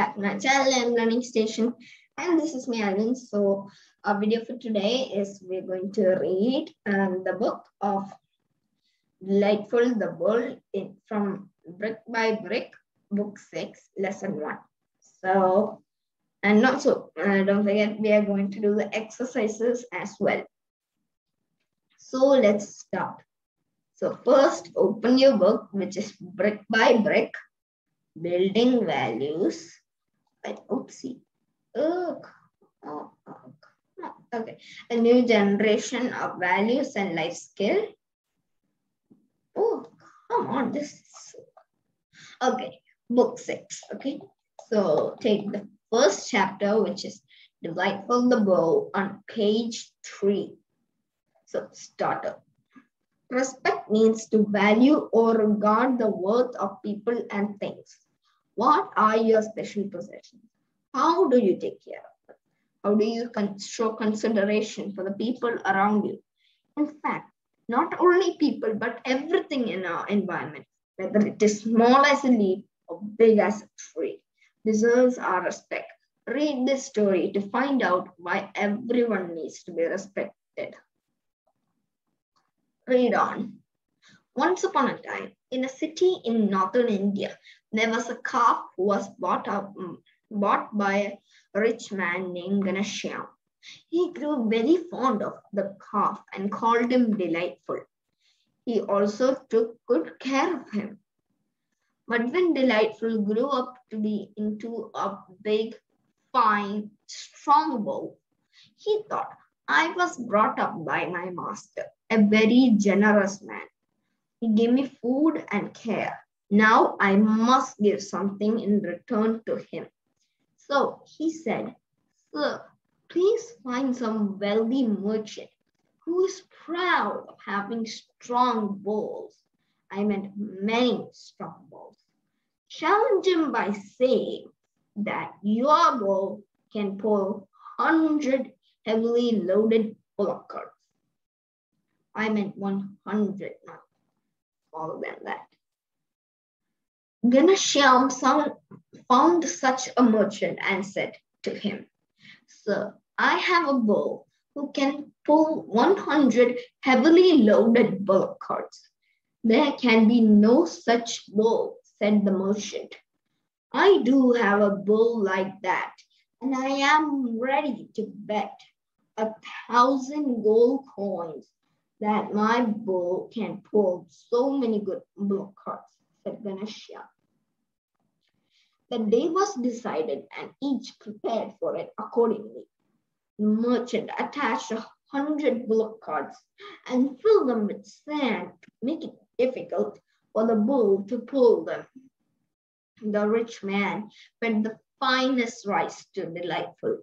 back to my channel and learning station. And this is me, Alvin. So our video for today is we're going to read um, the book of Delightful the World in, from Brick by Brick, Book 6, Lesson 1. So, and also, uh, don't forget, we are going to do the exercises as well. So let's start. So first, open your book, which is Brick by Brick, building values. But oopsie. Ugh. Oh, oh, okay. A new generation of values and life skill. Oh, come on. This is okay. Book six. Okay. So take the first chapter, which is Delightful the Bull on page three. So starter. Respect means to value or regard the worth of people and things. What are your special possessions? How do you take care of them? How do you show consideration for the people around you? In fact, not only people, but everything in our environment, whether it is small as a leaf or big as a tree, deserves our respect. Read this story to find out why everyone needs to be respected. Read on. Once upon a time, in a city in northern India, there was a calf who was bought, up, mm, bought by a rich man named Ganashyam. He grew very fond of the calf and called him Delightful. He also took good care of him. But when Delightful grew up to be into a big, fine, strong bull, he thought, I was brought up by my master, a very generous man. He gave me food and care. Now I must give something in return to him. So he said, Sir, please find some wealthy merchant who is proud of having strong bulls. I meant many strong bulls. Challenge him by saying that your bull can pull 100 heavily loaded bullock carts. I meant 100, not smaller than that. Ganashyam um, found such a merchant and said to him, Sir, I have a bull who can pull 100 heavily loaded bullock carts. There can be no such bull, said the merchant. I do have a bull like that, and I am ready to bet a thousand gold coins that my bull can pull so many good bullock carts, said Ganashyam. The day was decided and each prepared for it accordingly. The merchant attached a hundred bullock carts and filled them with sand to make it difficult for the bull to pull them. The rich man fed the finest rice to Delightful.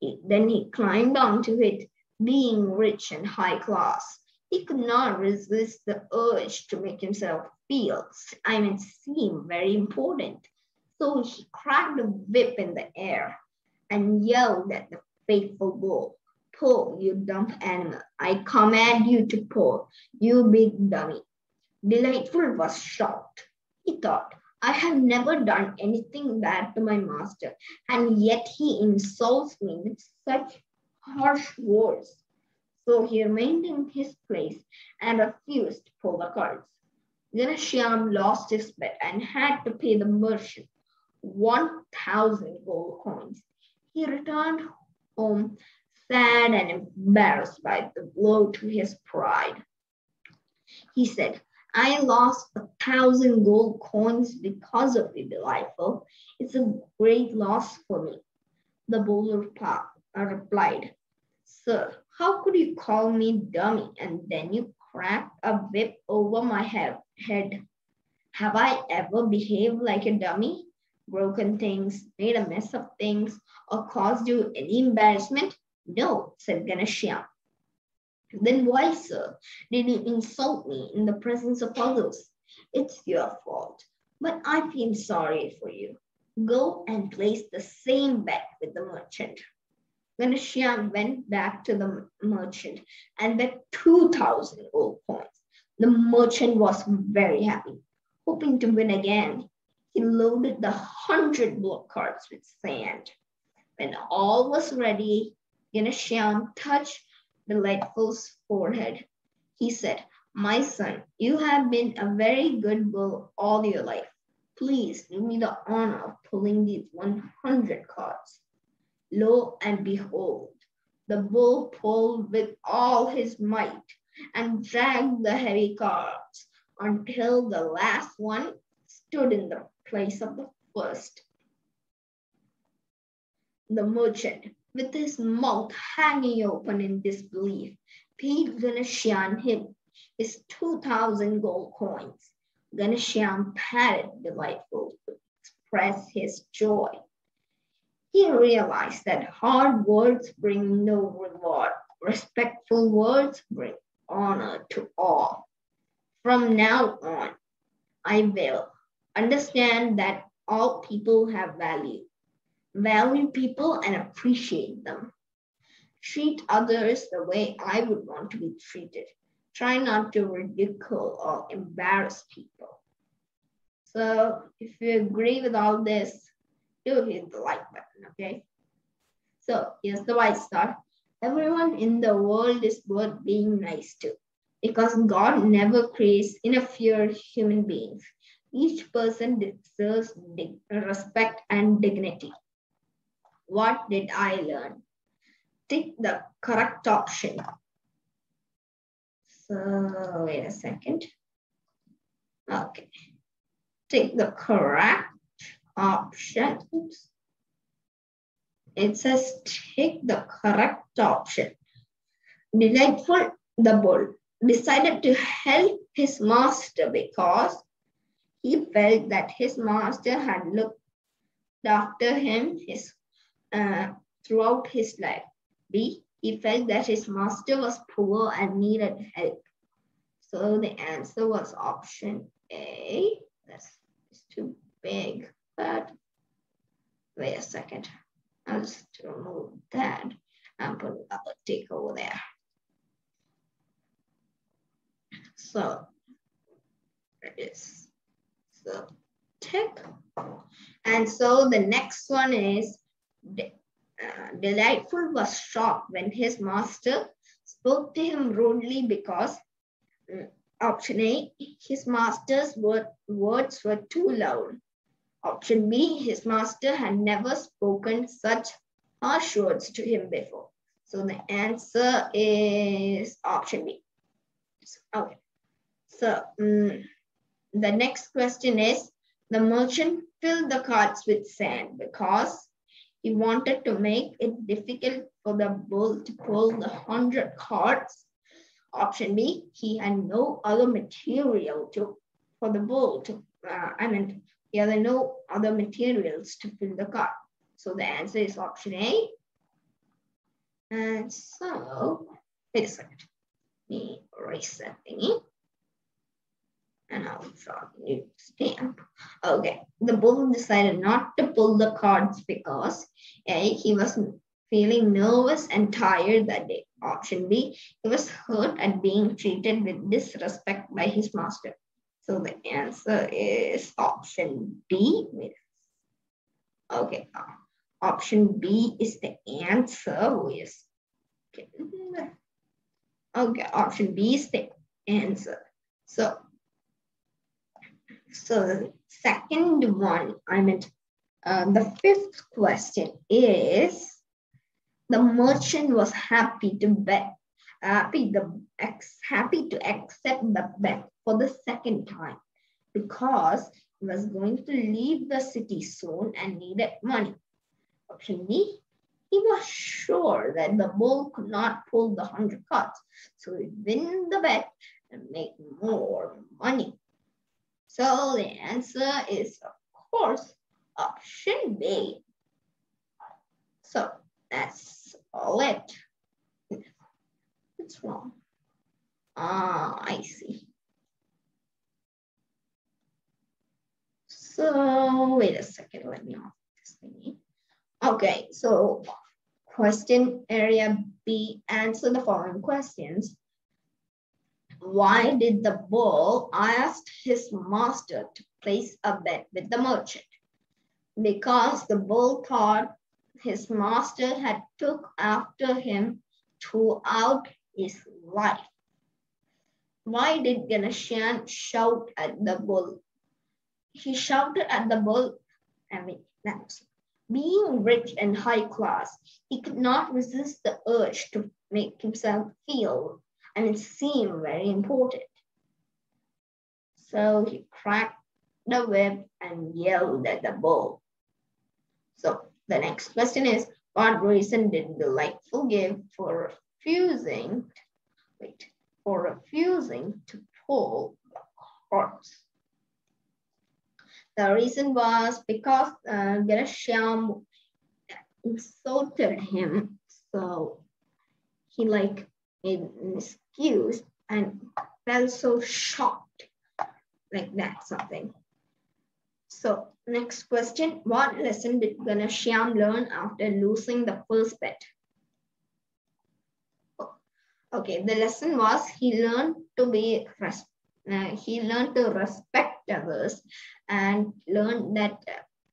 He, then he climbed onto it, being rich and high class. He could not resist the urge to make himself feel, I mean, seem very important. So he cracked a whip in the air and yelled at the faithful bull, Pull, you dumb animal. I command you to pull, you big dummy. Delightful was shocked. He thought, I have never done anything bad to my master, and yet he insults me with such harsh words. So he remained in his place and refused to pull the cards. Ganashyam lost his bet and had to pay the merchant 1,000 gold coins. He returned home sad and embarrassed by the blow to his pride. He said, I lost a thousand gold coins because of you, Delightful. It's a great loss for me. The bull uh, replied, Sir, how could you call me dummy and then you crack a whip over my head? Have I ever behaved like a dummy? broken things, made a mess of things, or caused you any embarrassment? No, said Ganashyam. Then why, sir, did you insult me in the presence of others? It's your fault, but I feel sorry for you. Go and place the same bet with the merchant. Ganashyam went back to the merchant and bet 2,000 gold coins. The merchant was very happy, hoping to win again he loaded the hundred block carts with sand. When all was ready, Ghanshyam touched Delightful's forehead. He said, My son, you have been a very good bull all your life. Please do me the honor of pulling these 100 carts. Lo and behold, the bull pulled with all his might and dragged the heavy carts until the last one stood in the place of the first. The merchant, with his mouth hanging open in disbelief, paid Ghanshyam him his 2,000 gold coins. Ghanshyam patted Delightful to express his joy. He realized that hard words bring no reward. Respectful words bring honor to all. From now on, I will understand that all people have value value people and appreciate them. Treat others the way I would want to be treated. Try not to ridicule or embarrass people. So if you agree with all this, do hit the like button, okay? So here's the white star. Everyone in the world is worth being nice to because God never creates inferior human beings. Each person deserves respect and dignity. What did I learn? Take the correct option. So wait a second. Okay. Take the correct option. Oops. It says take the correct option. Delightful the bull decided to help his master because he felt that his master had looked after him his uh, throughout his life. B. He felt that his master was poor and needed help. So the answer was option A. That's too big, but wait a second. I'll just remove that and put a tick over there. So there it is so tick. And so the next one is uh, Delightful was shocked when his master spoke to him rudely because uh, option A, his master's word, words were too loud. Option B, his master had never spoken such harsh words to him before. So the answer is option B. Okay. So um, the next question is, the merchant filled the carts with sand because he wanted to make it difficult for the bull to pull the 100 carts. Option B, he had no other material to for the bull to, uh, I mean, he are no other materials to fill the cart. So the answer is option A. And so, wait a second. Let me erase that thingy and I'll draw a new stamp. Okay, the bull decided not to pull the cards because A, he was feeling nervous and tired that day. Option B, he was hurt at being treated with disrespect by his master. So the answer is option B. Okay, uh, option B is the answer. Yes. Okay, option B is the answer. So so the second one, I meant uh, the fifth question is the merchant was happy to bet, happy the happy to accept the bet for the second time because he was going to leave the city soon and needed money. Option B, he was sure that the bull could not pull the hundred carts, so he win the bet and make more money. So the answer is, of course, option B. So that's all it. It's wrong. Ah, I see. So wait a second, let me off this thingy. Okay, so question area B, answer the following questions. Why did the bull ask his master to place a bet with the merchant? Because the bull thought his master had took after him throughout his life. Why did Ganashan shout at the bull? He shouted at the bull, I mean, being rich and high class, he could not resist the urge to make himself feel and seem very important. So he cracked the whip and yelled at the bull. So the next question is, what reason did the Delightful give for refusing, wait, for refusing to pull the horse? The reason was because uh, insulted him. So he like made an excuse and felt so shocked like that something. So next question, what lesson did Ganashyam learn after losing the first bet? Okay, the lesson was he learned to be uh, he learned to respect others and learned that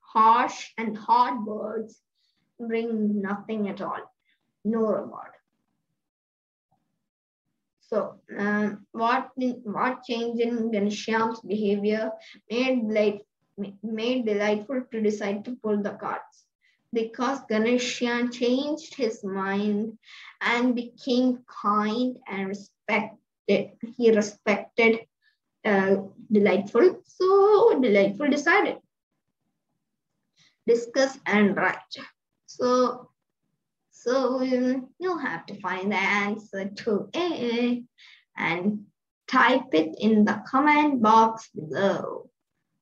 harsh and hard words bring nothing at all, no reward. So, um, what what change in Ganashyam's behavior made made delightful to decide to pull the cards? Because Ganeshyan changed his mind and became kind and respected. He respected uh, delightful. So delightful decided discuss and write. So, so you'll have to find the answer to A and type it in the comment box below.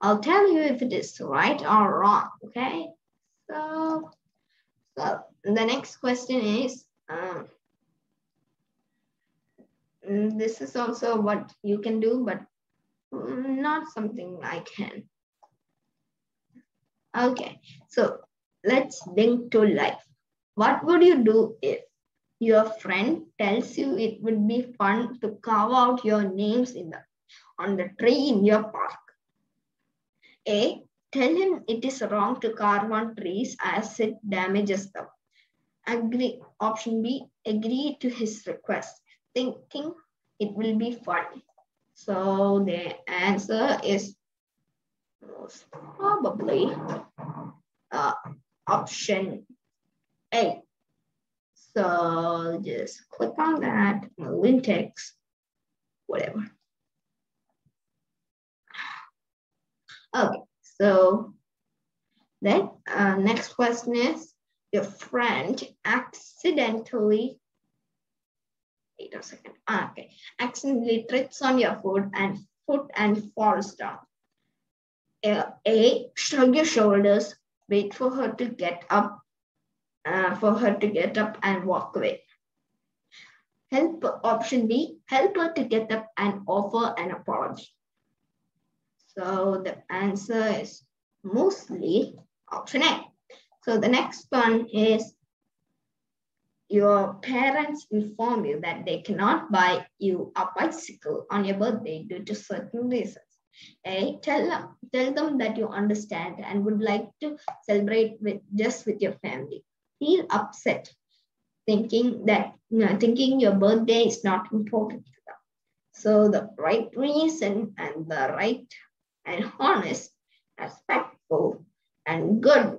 I'll tell you if it is right or wrong, okay? So, so the next question is, um, this is also what you can do, but not something I can. Okay, so let's link to life. What would you do if your friend tells you it would be fun to carve out your names in the on the tree in your park? A. Tell him it is wrong to carve on trees as it damages them. Agree. Option B. Agree to his request, thinking it will be fun. So the answer is most probably uh, option A. So just click on that, Lintex, whatever. Okay, so then uh, next question is, your friend accidentally wait a second. Ah, okay. Accidentally trips on your foot and foot and falls down. A, shrug your shoulders, wait for her to get up, uh, for her to get up and walk away. Help option B, help her to get up and offer an apology. So the answer is mostly option A. So the next one is your parents inform you that they cannot buy you a bicycle on your birthday due to certain reasons. A, tell them, tell them that you understand and would like to celebrate with just with your family. Feel upset, thinking that you know, thinking your birthday is not important to them. So the right reason and the right and honest, respectful, and good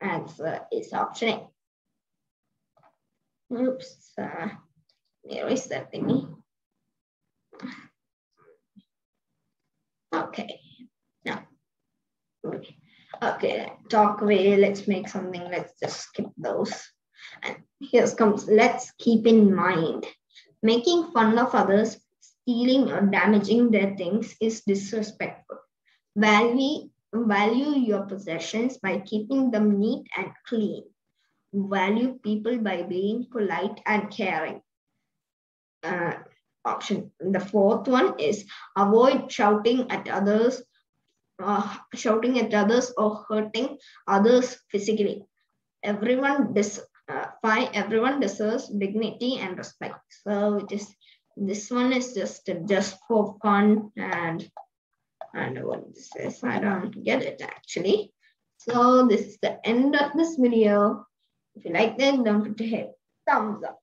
answer is option A. Oops, uh, erase that thingy. Okay, now, okay, okay, talk away, let's make something, let's just skip those. And here comes, let's keep in mind, making fun of others, stealing or damaging their things is disrespectful. Value, value your possessions by keeping them neat and clean value people by being polite and caring. Uh, option. The fourth one is avoid shouting at others, uh, shouting at others or hurting others physically. Everyone des uh, five, everyone deserves dignity and respect. So it is this one is just just for fun and I don't know what this is. I don't get it actually. So this is the end of this video. If you like this, don't forget to hit thumbs up.